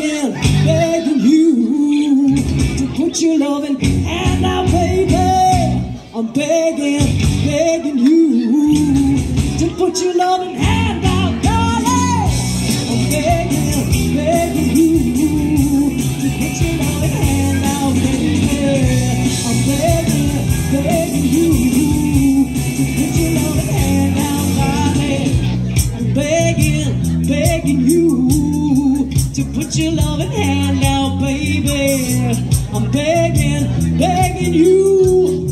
begging, begging you to put your loving hand out, baby. I'm begging, begging you to put your loving hand to put your loving hand out, baby. I'm begging, begging you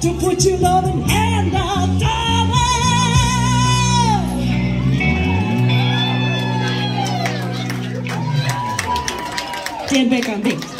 to put your loving hand out, darling. Stand back on me.